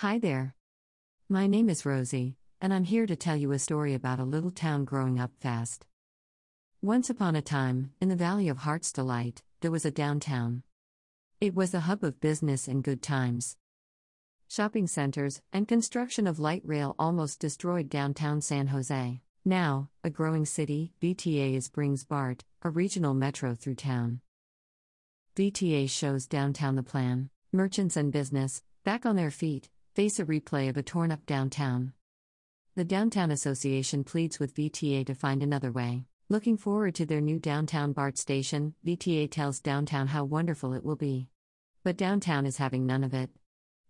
Hi there. My name is Rosie, and I'm here to tell you a story about a little town growing up fast. Once upon a time, in the Valley of Heart's Delight, there was a downtown. It was a hub of business and good times. Shopping centers and construction of light rail almost destroyed downtown San Jose. Now, a growing city, VTA is brings BART, a regional metro through town. VTA shows downtown the plan. Merchants and business, back on their feet, face a replay of a torn up downtown. The Downtown Association pleads with VTA to find another way. Looking forward to their new downtown BART station, VTA tells downtown how wonderful it will be. But downtown is having none of it.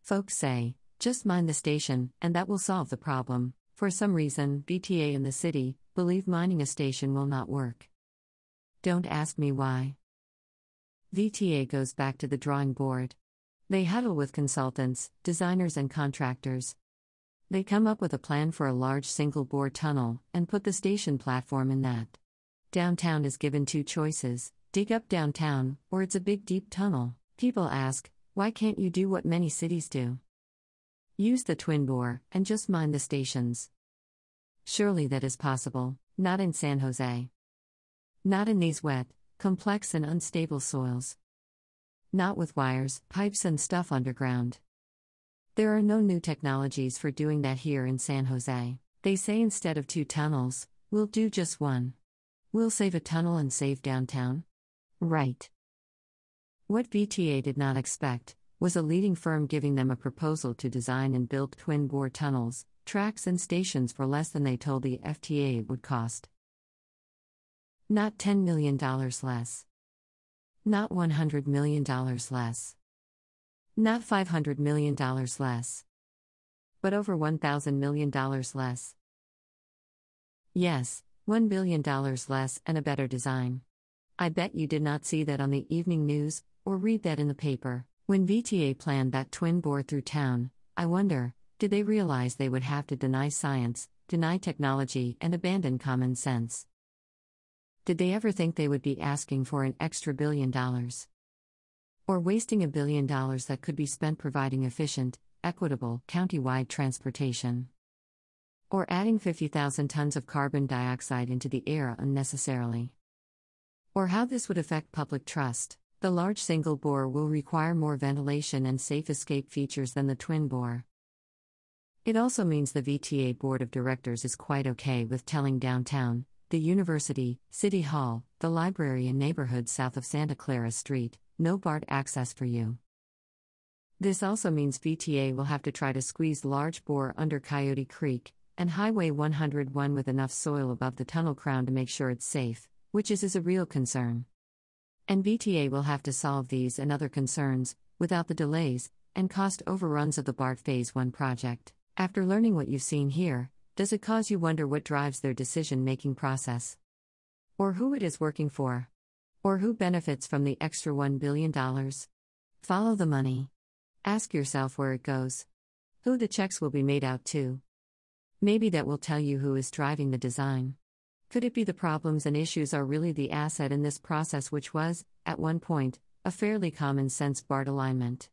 Folks say, just mine the station, and that will solve the problem. For some reason, VTA in the city believe mining a station will not work. Don't ask me why. VTA goes back to the drawing board. They huddle with consultants, designers, and contractors. They come up with a plan for a large single bore tunnel and put the station platform in that. Downtown is given two choices dig up downtown, or it's a big deep tunnel. People ask, why can't you do what many cities do? Use the twin bore and just mine the stations. Surely that is possible, not in San Jose. Not in these wet, complex, and unstable soils not with wires, pipes, and stuff underground. There are no new technologies for doing that here in San Jose. They say instead of two tunnels, we'll do just one. We'll save a tunnel and save downtown? Right. What VTA did not expect was a leading firm giving them a proposal to design and build twin bore tunnels, tracks, and stations for less than they told the FTA it would cost. Not $10 million less. Not $100 million less. Not $500 million less. But over $1,000 million less. Yes, $1 billion less and a better design. I bet you did not see that on the evening news, or read that in the paper. When VTA planned that twin bore through town, I wonder, did they realize they would have to deny science, deny technology, and abandon common sense? Did they ever think they would be asking for an extra billion dollars? Or wasting a billion dollars that could be spent providing efficient, equitable, county-wide transportation? Or adding 50,000 tons of carbon dioxide into the air unnecessarily? Or how this would affect public trust. The large single bore will require more ventilation and safe escape features than the twin bore. It also means the VTA board of directors is quite okay with telling downtown, the university, City Hall, the library, and neighborhoods south of Santa Clara Street, no BART access for you. This also means VTA will have to try to squeeze large bore under Coyote Creek and Highway 101 with enough soil above the tunnel crown to make sure it's safe, which is, is a real concern. And VTA will have to solve these and other concerns without the delays and cost overruns of the BART Phase 1 project. After learning what you've seen here, does it cause you wonder what drives their decision making process? Or who it is working for? Or who benefits from the extra $1 billion? Follow the money. Ask yourself where it goes. Who the checks will be made out to. Maybe that will tell you who is driving the design. Could it be the problems and issues are really the asset in this process, which was, at one point, a fairly common sense BART alignment?